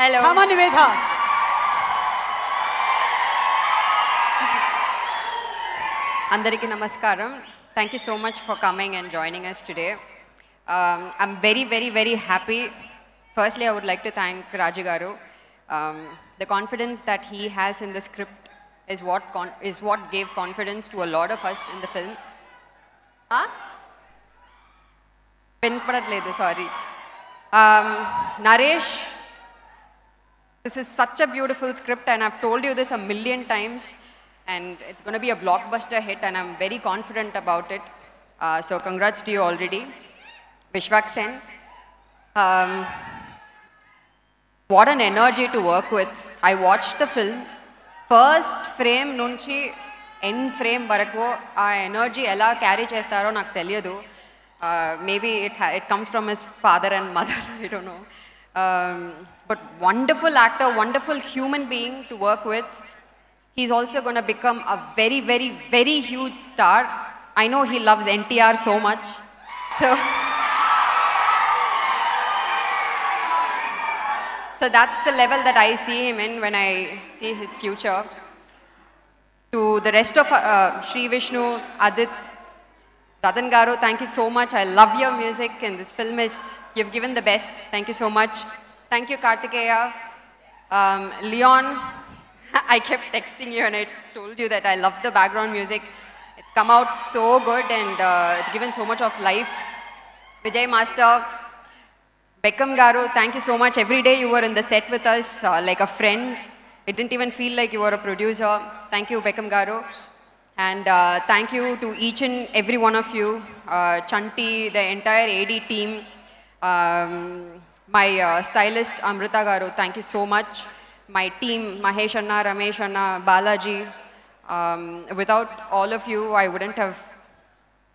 Hello. Hama Nivetha. Andariki Namaskaram. Thank you so much for coming and joining us today. Um, I'm very, very, very happy. Firstly, I would like to thank Rajagaru. Um, the confidence that he has in the script is what, is what gave confidence to a lot of us in the film. Huh? Pinpadatledu, sorry. Um, Naresh this is such a beautiful script and i've told you this a million times and it's going to be a blockbuster hit and i'm very confident about it uh, so congrats to you already vishwak sen um, what an energy to work with i watched the film first frame నుంచి end frame వరకు ఆ energy ఎలా carry చేస్తారో నాకు తెలియదు maybe it it comes from his father and mother I don't know Um, but wonderful actor, wonderful human being to work with. He's also going to become a very, very, very huge star. I know he loves NTR so much. So, so that's the level that I see him in when I see his future. To the rest of uh, Sri Vishnu, Adith. Radhan Garu, thank you so much. I love your music and this film is, you've given the best. Thank you so much. Thank you, Kartikeya. Um, Leon, I kept texting you and I told you that I love the background music. It's come out so good and uh, it's given so much of life. Vijay Master, Bekkem Garu, thank you so much. Every day you were in the set with us uh, like a friend. It didn't even feel like you were a producer. Thank you, Bekkem Garu. And uh, thank you to each and every one of you, uh, Chanti, the entire AD team, um, my uh, stylist Amrita Garu, thank you so much. My team, Mahesh Anna, Ramesh Anna, Balaji. Um, without all of you, I wouldn't have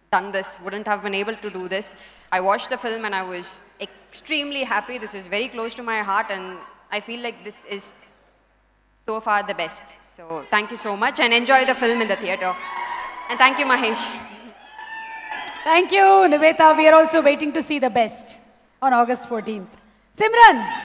done this, wouldn't have been able to do this. I watched the film and I was extremely happy. This is very close to my heart and I feel like this is so far the best. So thank you so much and enjoy the film in the theatre. And thank you, Mahesh. Thank you, Nivetha. We are also waiting to see the best on August 14th. Simran.